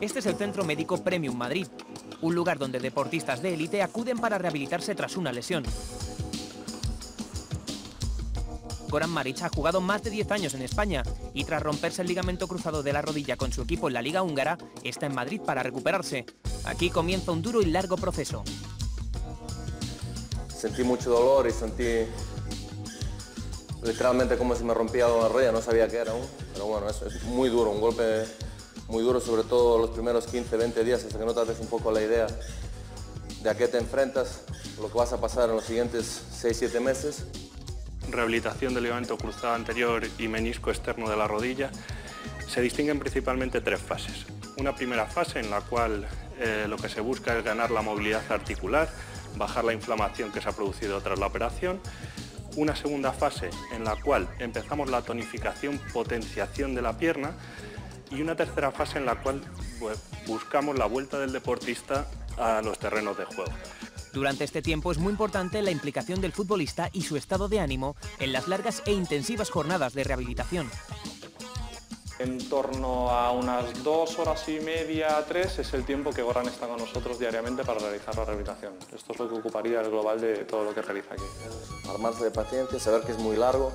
Este es el Centro Médico Premium Madrid, un lugar donde deportistas de élite acuden para rehabilitarse tras una lesión. Goran Maric ha jugado más de 10 años en España y tras romperse el ligamento cruzado de la rodilla con su equipo en la Liga Húngara, está en Madrid para recuperarse. Aquí comienza un duro y largo proceso. Sentí mucho dolor y sentí literalmente como si me rompía la rodilla, no sabía qué era aún, pero bueno, es, es muy duro, un golpe muy duro, sobre todo los primeros 15, 20 días, hasta que no te un poco la idea de a qué te enfrentas, lo que vas a pasar en los siguientes 6, 7 meses. Rehabilitación del ligamento cruzado anterior y menisco externo de la rodilla. Se distinguen principalmente tres fases. Una primera fase en la cual eh, lo que se busca es ganar la movilidad articular, bajar la inflamación que se ha producido tras la operación. Una segunda fase en la cual empezamos la tonificación, potenciación de la pierna y una tercera fase en la cual pues, buscamos la vuelta del deportista a los terrenos de juego. Durante este tiempo es muy importante la implicación del futbolista y su estado de ánimo en las largas e intensivas jornadas de rehabilitación. En torno a unas dos horas y media, tres, es el tiempo que Goran está con nosotros diariamente para realizar la rehabilitación. Esto es lo que ocuparía el global de todo lo que realiza aquí. Armarse de paciencia, saber que es muy largo,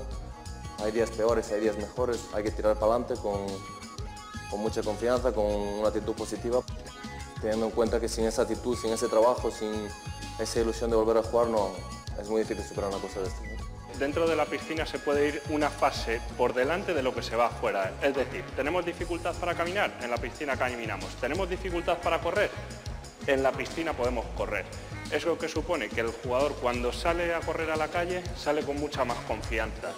hay días peores, hay días mejores, hay que tirar para adelante con, con mucha confianza, con una actitud positiva, teniendo en cuenta que sin esa actitud, sin ese trabajo, sin esa ilusión de volver a jugar, no, es muy difícil superar una cosa de esta. ¿no? Dentro de la piscina se puede ir una fase por delante de lo que se va afuera. Es decir, ¿tenemos dificultad para caminar? En la piscina caminamos. ¿Tenemos dificultad para correr? En la piscina podemos correr. Eso que supone que el jugador cuando sale a correr a la calle sale con mucha más confianza.